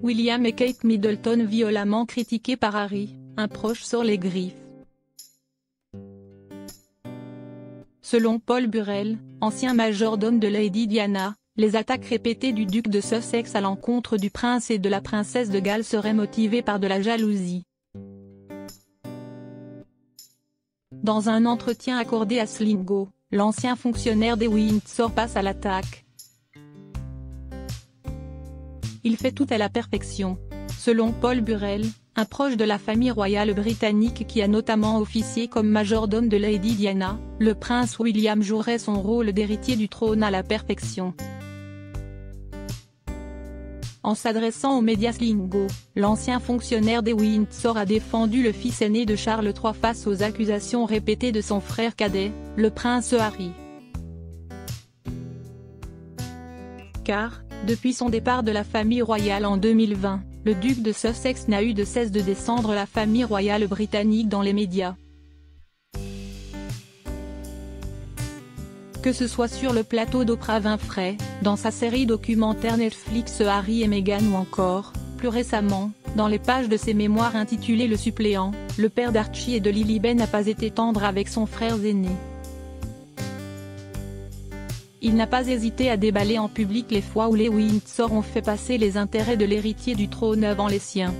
William et Kate Middleton violemment critiqués par Harry, un proche sur les griffes. Selon Paul Burrell, ancien majordome de Lady Diana, les attaques répétées du duc de Sussex à l'encontre du prince et de la princesse de Galles seraient motivées par de la jalousie. Dans un entretien accordé à Slingo, l'ancien fonctionnaire des Windsor passe à l'attaque. Il fait tout à la perfection. Selon Paul Burrell, un proche de la famille royale britannique qui a notamment officié comme majordome de Lady Diana, le prince William jouerait son rôle d'héritier du trône à la perfection. En s'adressant aux médias Slingo, l'ancien fonctionnaire des Windsor a défendu le fils aîné de Charles III face aux accusations répétées de son frère cadet, le prince Harry. Car, depuis son départ de la famille royale en 2020, le duc de Sussex n'a eu de cesse de descendre la famille royale britannique dans les médias. Que ce soit sur le plateau d'Oprah Winfrey, dans sa série documentaire Netflix Harry et Meghan ou encore, plus récemment, dans les pages de ses mémoires intitulées Le suppléant, le père d'Archie et de Lily Ben n'a pas été tendre avec son frère aîné. Il n'a pas hésité à déballer en public les fois où les Windsor ont fait passer les intérêts de l'héritier du trône avant les siens.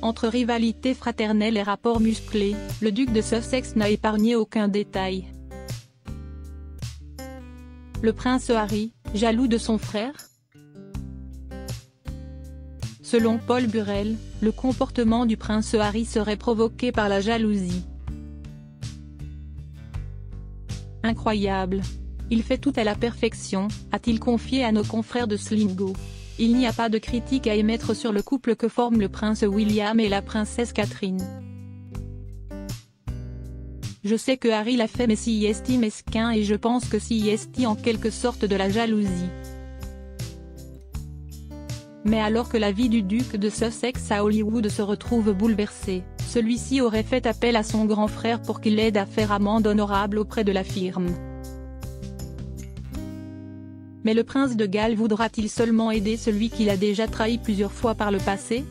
Entre rivalité fraternelle et rapports musclés, le duc de Sussex n'a épargné aucun détail. Le prince Harry, jaloux de son frère? Selon Paul Burrell, le comportement du prince Harry serait provoqué par la jalousie. Incroyable. Il fait tout à la perfection, a-t-il confié à nos confrères de Slingo. Il n'y a pas de critique à émettre sur le couple que forment le prince William et la princesse Catherine. Je sais que Harry l'a fait mais s'y est mesquin et je pense que s'y est en quelque sorte de la jalousie. Mais alors que la vie du duc de Sussex à Hollywood se retrouve bouleversée, celui-ci aurait fait appel à son grand frère pour qu'il l'aide à faire amende honorable auprès de la firme. Mais le prince de Galles voudra-t-il seulement aider celui qu'il a déjà trahi plusieurs fois par le passé?